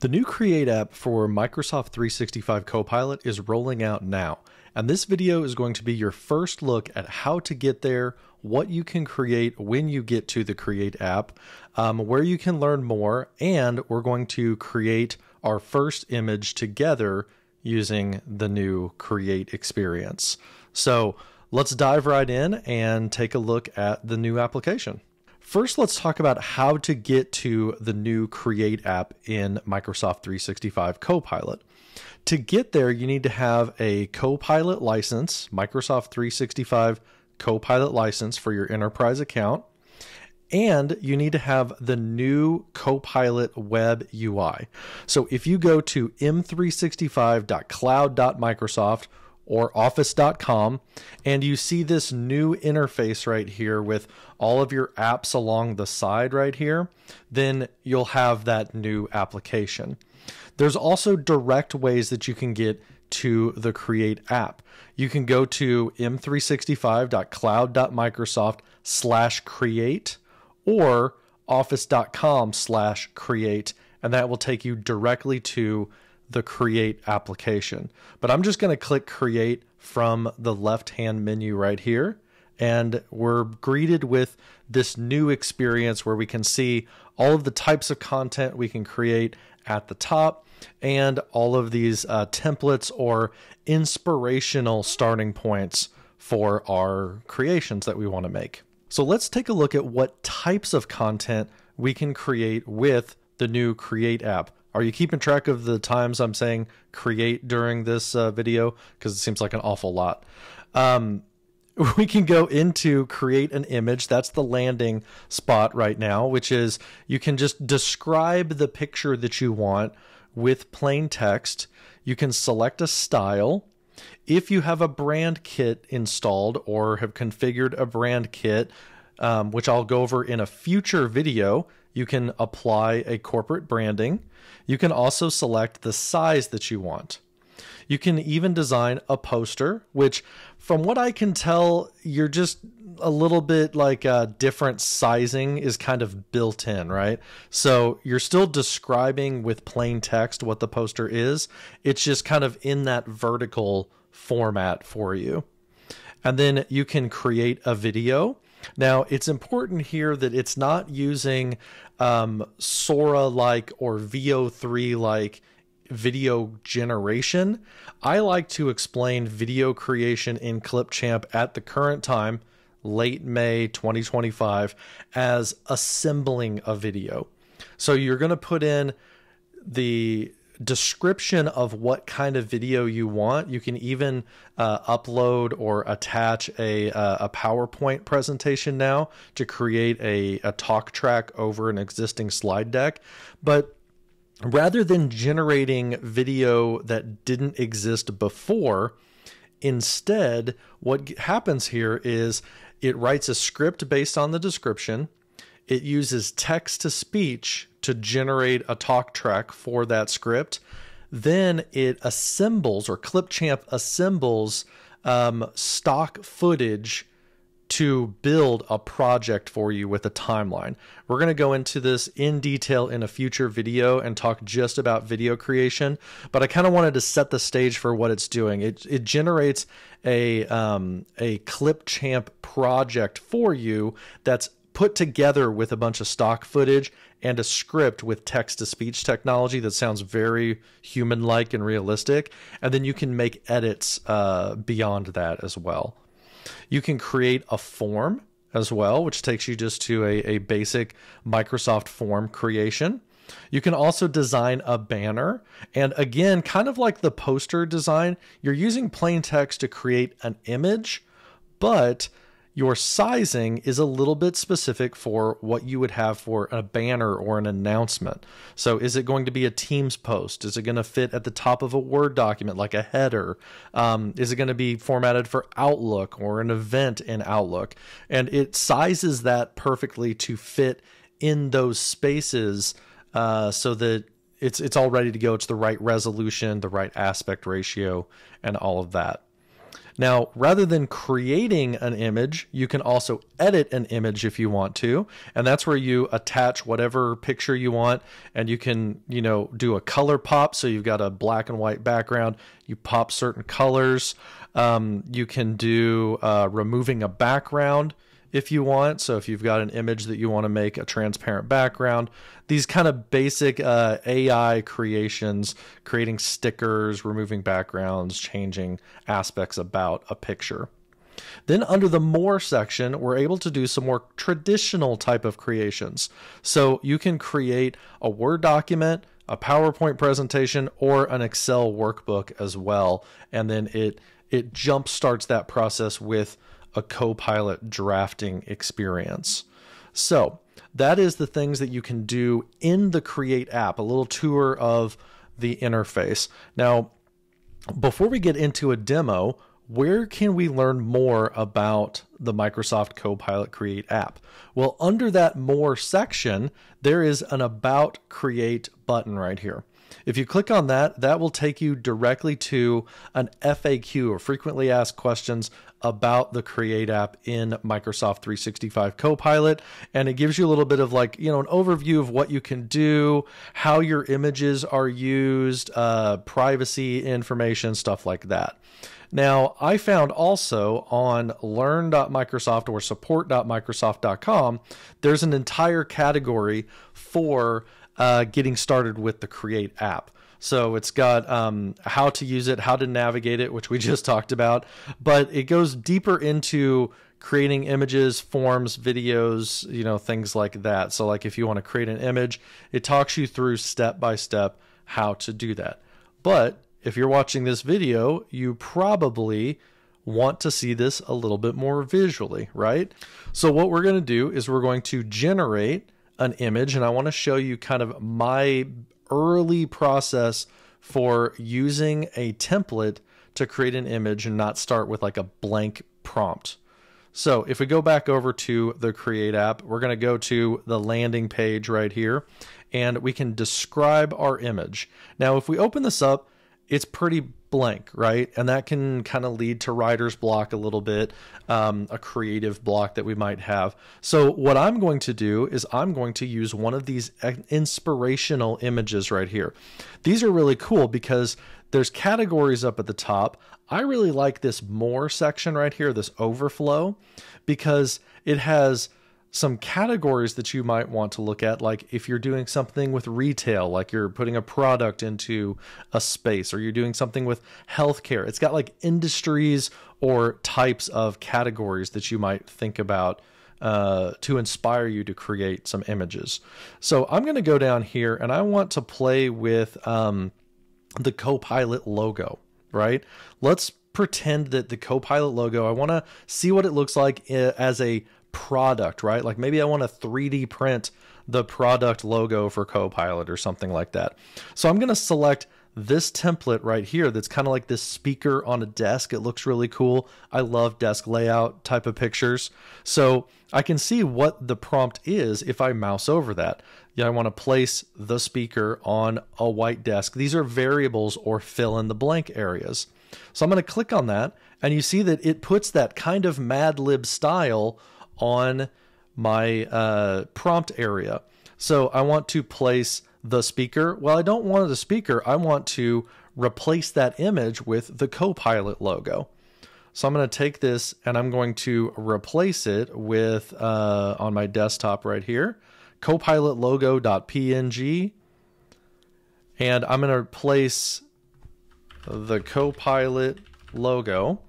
The new Create app for Microsoft 365 Copilot is rolling out now, and this video is going to be your first look at how to get there, what you can create when you get to the Create app, um, where you can learn more, and we're going to create our first image together using the new Create experience. So let's dive right in and take a look at the new application. First, let's talk about how to get to the new Create app in Microsoft 365 Copilot. To get there, you need to have a Copilot license, Microsoft 365 Copilot license for your enterprise account, and you need to have the new Copilot web UI. So if you go to m365.cloud.microsoft or office.com and you see this new interface right here with all of your apps along the side right here, then you'll have that new application. There's also direct ways that you can get to the Create app. You can go to m365.cloud.microsoft slash create or office.com slash create, and that will take you directly to the create application. But I'm just going to click create from the left hand menu right here. And we're greeted with this new experience where we can see all of the types of content we can create at the top and all of these uh, templates or inspirational starting points for our creations that we want to make. So let's take a look at what types of content we can create with the new Create app. Are you keeping track of the times I'm saying create during this uh, video? Because it seems like an awful lot. Um, we can go into create an image. That's the landing spot right now, which is you can just describe the picture that you want with plain text. You can select a style. If you have a brand kit installed or have configured a brand kit, um, which I'll go over in a future video, you can apply a corporate branding. You can also select the size that you want. You can even design a poster, which, from what I can tell, you're just a little bit like a uh, different sizing is kind of built in, right? So you're still describing with plain text what the poster is. It's just kind of in that vertical format for you. And then you can create a video. Now, it's important here that it's not using um, Sora like or Veo 3 like video generation. I like to explain video creation in Clipchamp at the current time, late May 2025, as assembling a video. So you're going to put in the description of what kind of video you want. You can even uh, upload or attach a, uh, a PowerPoint presentation now to create a, a talk track over an existing slide deck. But rather than generating video that didn't exist before, instead, what happens here is it writes a script based on the description. It uses text to speech to generate a talk track for that script. Then it assembles, or Clipchamp assembles um, stock footage to build a project for you with a timeline. We're going to go into this in detail in a future video and talk just about video creation, but I kind of wanted to set the stage for what it's doing. It, it generates a, um, a Clipchamp project for you that's put together with a bunch of stock footage and a script with text to speech technology that sounds very human like and realistic. And then you can make edits uh, beyond that as well. You can create a form as well, which takes you just to a, a basic Microsoft form creation. You can also design a banner. And again, kind of like the poster design, you're using plain text to create an image, but your sizing is a little bit specific for what you would have for a banner or an announcement. So, is it going to be a Teams post? Is it going to fit at the top of a Word document like a header? Um, is it going to be formatted for Outlook or an event in Outlook? And it sizes that perfectly to fit in those spaces uh, so that it's it's all ready to go. It's the right resolution, the right aspect ratio, and all of that. Now, rather than creating an image, you can also edit an image if you want to. And that's where you attach whatever picture you want and you can, you know, do a color pop. So you've got a black and white background, you pop certain colors. Um, you can do uh, removing a background if you want. So if you've got an image that you want to make a transparent background, these kind of basic uh, AI creations, creating stickers, removing backgrounds, changing aspects about a picture. Then under the more section, we're able to do some more traditional type of creations. So you can create a Word document, a PowerPoint presentation, or an Excel workbook as well. And then it it jump starts that process with a Copilot drafting experience. So that is the things that you can do in the Create app, a little tour of the interface. Now, before we get into a demo, where can we learn more about the Microsoft Copilot Create app? Well, under that More section, there is an About Create button right here. If you click on that, that will take you directly to an FAQ or frequently asked questions about the Create app in Microsoft 365 Copilot. And it gives you a little bit of like, you know, an overview of what you can do, how your images are used, uh, privacy information, stuff like that. Now, I found also on learn.microsoft or support.microsoft.com, there's an entire category for uh, getting started with the Create app. So it's got um, how to use it, how to navigate it, which we just talked about, but it goes deeper into creating images, forms, videos, you know, things like that. So, like if you want to create an image, it talks you through step by step how to do that. But if you're watching this video, you probably want to see this a little bit more visually, right? So, what we're going to do is we're going to generate an image, and I want to show you kind of my early process for using a template to create an image and not start with like a blank prompt. So if we go back over to the Create app, we're going to go to the landing page right here and we can describe our image. Now, if we open this up, it's pretty blank, right? And that can kind of lead to writer's block a little bit, um, a creative block that we might have. So, what I'm going to do is I'm going to use one of these inspirational images right here. These are really cool because there's categories up at the top. I really like this more section right here, this overflow, because it has some categories that you might want to look at like if you're doing something with retail like you're putting a product into a space or you're doing something with healthcare. It's got like industries or types of categories that you might think about uh, to inspire you to create some images. So i'm going to go down here and i want to play with um, the copilot logo right? Let's pretend that the copilot logo i want to see what it looks like uh, as a product, right? Like maybe I want to 3D print the product logo for Copilot or something like that. So I'm going to select this template right here that's kind of like this speaker on a desk. It looks really cool. I love desk layout type of pictures. So I can see what the prompt is if I mouse over that. Yeah, I want to place the speaker on a white desk. These are variables or fill in the blank areas. So I'm going to click on that and you see that it puts that kind of Mad Lib style on my uh, prompt area. So I want to place the speaker. Well, I don't want the speaker. I want to replace that image with the Copilot logo. So I'm going to take this and I'm going to replace it with uh, on my desktop right here, Copilot logo.png. And I'm going to place the Copilot logo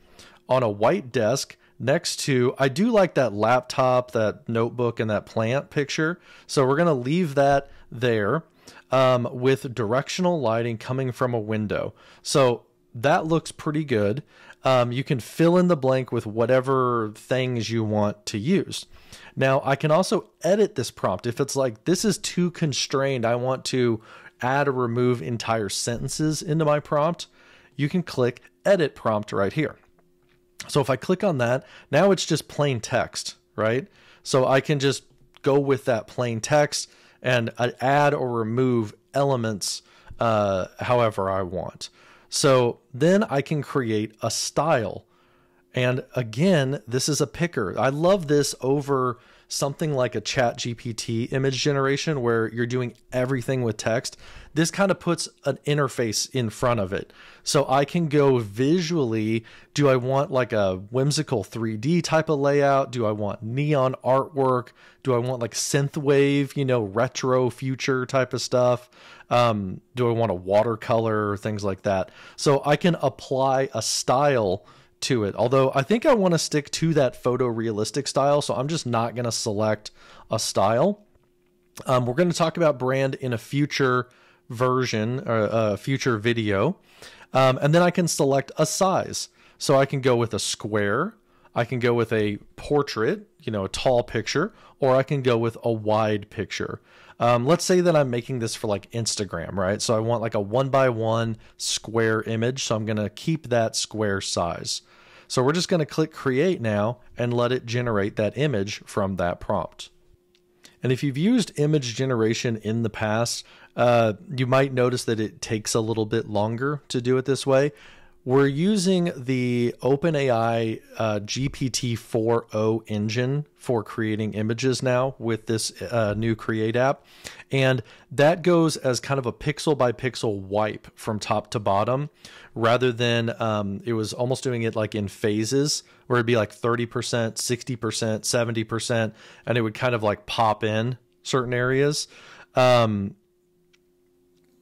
on a white desk next to I do like that laptop, that notebook, and that plant picture. So we're gonna leave that there um, with directional lighting coming from a window. So that looks pretty good. Um, you can fill in the blank with whatever things you want to use. Now, I can also edit this prompt. If it's like, this is too constrained, I want to add or remove entire sentences into my prompt, you can click Edit Prompt right here. So if I click on that, now it's just plain text, right? So I can just go with that plain text and add or remove elements uh, however I want. So then I can create a style And again, this is a picker. I love this over something like a ChatGPT image generation where you're doing everything with text. This kind of puts an interface in front of it. So I can go visually. Do I want like a whimsical 3D type of layout? Do I want neon artwork? Do I want like synthwave, you know, retro future type of stuff? Um, do I want a watercolor or things like that? So I can apply a style to it. Although I think I want to stick to that photorealistic style, so I'm just not going to select a style. Um, we're going to talk about brand in a future version or a future video. Um, and then I can select a size. So I can go with a square, I can go with a portrait, you know, a tall picture, or I can go with a wide picture. Um, let's say that I'm making this for like Instagram, right? So I want like a one by one square image. So I'm going to keep that square size. So we're just going to click create now and let it generate that image from that prompt. And if you've used image generation in the past, uh, you might notice that it takes a little bit longer to do it this way. We're using the OpenAI uh, GPT 4o engine for creating images now with this uh, new Create app. And that goes as kind of a pixel by pixel wipe from top to bottom rather than um, it was almost doing it like in phases where it'd be like 30%, 60%, 70%, and it would kind of like pop in certain areas. Um,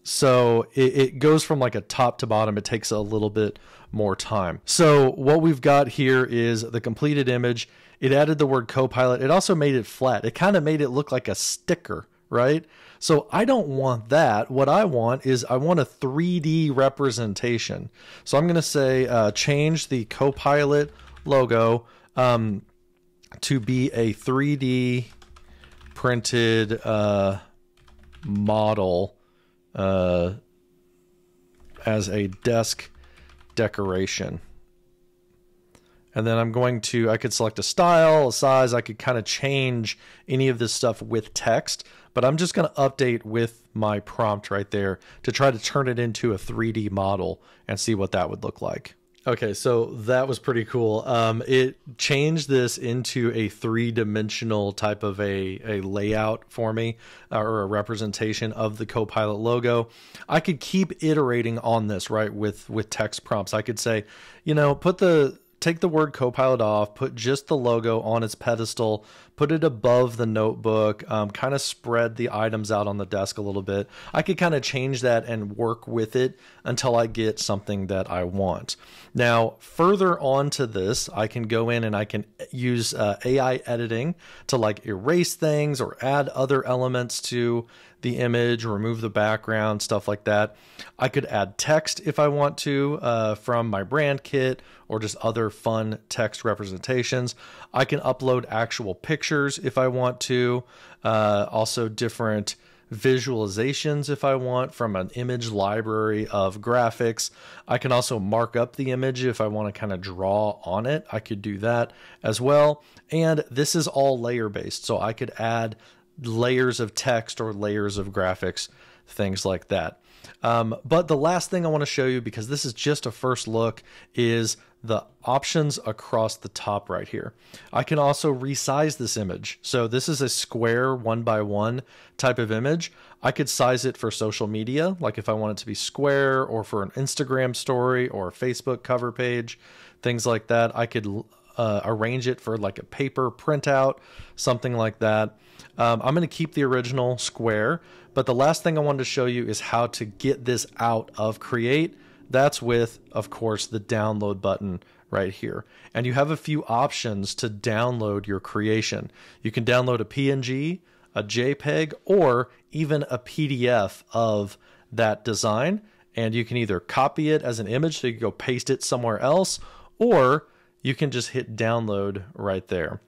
so it, it, goes from like a top to bottom. It takes a little bit more time. So what we've got here is the completed image. It added the word Copilot. It also made it flat. It kind of made it look like a sticker, right? So I don't want that. What I want is I want a 3D representation. So I'm going to say uh, change the Copilot logo um, to be a 3D printed uh, model uh, as a desk decoration. And then I'm going to, I could select a style, a size, I could kind of change any of this stuff with text, but I'm just going to update with my prompt right there to try to turn it into a 3D model and see what that would look like. Okay, so that was pretty cool. Um, it changed this into a three dimensional type of a, a layout for me uh, or a representation of the Copilot logo. I could keep iterating on this, right, with, with text prompts. I could say, you know, put the take the word Copilot off, put just the logo on its pedestal, put it above the notebook, um, kind of spread the items out on the desk a little bit. I could kind of change that and work with it until I get something that I want. Now, further on to this, I can go in and I can use uh, AI editing to like erase things or add other elements to the image, remove the background, stuff like that. I could add text if I want to uh, from my brand kit or just other fun text representations. I can upload actual pictures if I want to, uh, also different visualizations if I want from an image library of graphics. I can also mark up the image if I want to kind of draw on it. I could do that as well. And this is all layer based, so I could add layers of text or layers of graphics, things like that. Um, but the last thing I want to show you, because this is just a first look, is the options across the top right here. I can also resize this image. So this is a square one by one type of image. I could size it for social media, like if I want it to be square or for an Instagram story or a Facebook cover page, things like that. I could uh, arrange it for like a paper printout, something like that. Um, I'm going to keep the original square, but the last thing I wanted to show you is how to get this out of Create. That's with, of course, the download button right here. And you have a few options to download your creation. You can download a PNG, a JPEG, or even a PDF of that design. And you can either copy it as an image so you can go paste it somewhere else, or you can just hit download right there.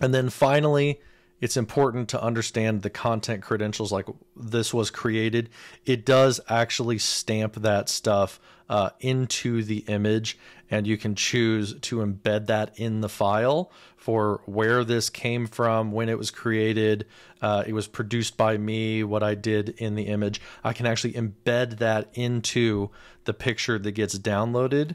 And then finally, it's important to understand the content credentials like this was created. It does actually stamp that stuff uh, into the image, and you can choose to embed that in the file for where this came from, when it was created, uh, it was produced by me, what I did in the image. I can actually embed that into the picture that gets downloaded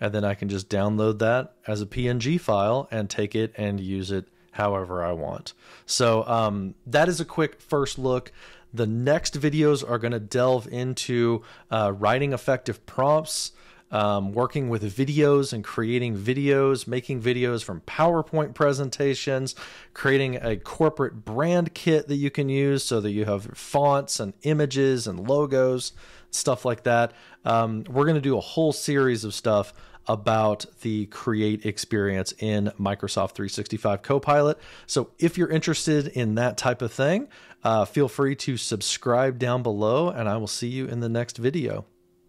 and then I can just download that as a PNG file and take it and use it however I want. So um, that is a quick first look. The next videos are going to delve into uh, writing effective prompts, um, working with videos and creating videos, making videos from PowerPoint presentations, creating a corporate brand kit that you can use so that you have fonts and images and logos, stuff like that. Um, we're going to do a whole series of stuff about the create experience in Microsoft 365 Copilot. So if you're interested in that type of thing, uh, feel free to subscribe down below, and I will see you in the next video.